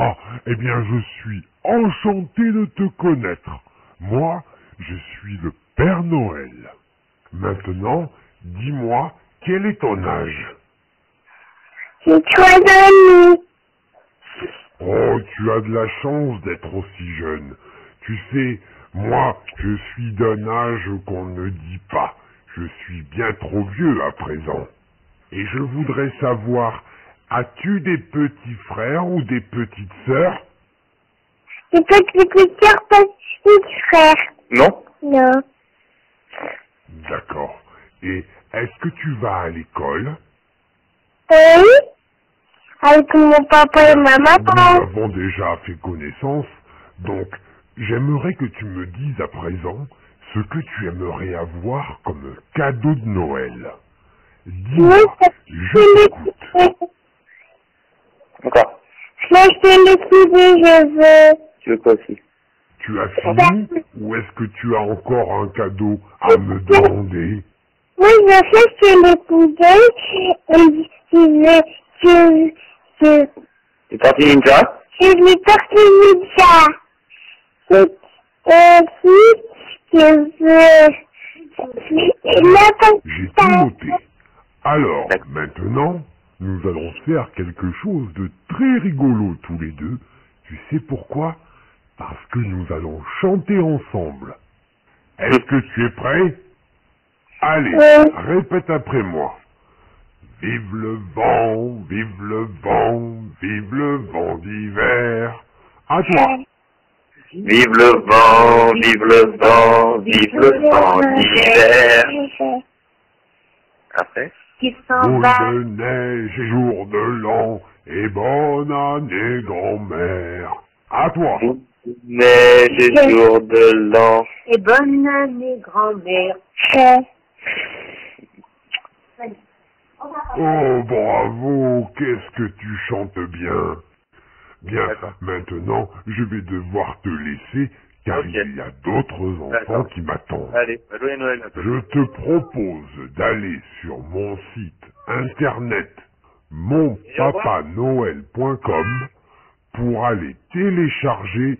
Ah, eh bien, je suis enchanté de te connaître. Moi, je suis le Père Noël. Maintenant, dis-moi, quel est ton âge? J'ai trois amis. Oh, tu as de la chance d'être aussi jeune. Tu sais, moi, je suis d'un âge qu'on ne dit pas. Je suis bien trop vieux à présent. Et je voudrais savoir, as-tu des petits frères ou des petites sœurs Des petits petits petits frères. Non Non. D'accord. Et est-ce que tu vas à l'école? Oui. Avec mon papa et ma Nous maman. avons déjà fait connaissance, donc j'aimerais que tu me dises à présent ce que tu aimerais avoir comme cadeau de Noël. Dis-moi, je je t'écoute. Encore. Lâchez les idées, je veux. Tu veux quoi aussi? Tu as fini ou est-ce que tu as encore un cadeau à me demander? Oui, je sais que les poubelles, et je veux, je, je, Les parties ninja? Je veux partir ça. Et aussi, je veux, J'ai tout noté. Alors, maintenant, nous allons faire quelque chose de très rigolo tous les deux. Tu sais pourquoi? Parce que nous allons chanter ensemble. Est-ce que tu es prêt? Allez, Oui. répète après moi. Vive le vent, vive le vent, vive le vent d'hiver. À toi. Vive le vent, vive le vent, vive le vent d'hiver. Après Qui s'en Boule de neige et jour de l'an, et bonne année grand-mère. À toi. Neige et jour de l'an. Et bonne année, grand-mère. Oh, bravo, qu'est-ce que tu chantes bien. Bien, maintenant, je vais devoir te laisser, car il y a d'autres enfants qui m'attendent. Allez, joyeux Noël à. Je te propose d'aller sur mon site internet monpapanoël.com pour aller télécharger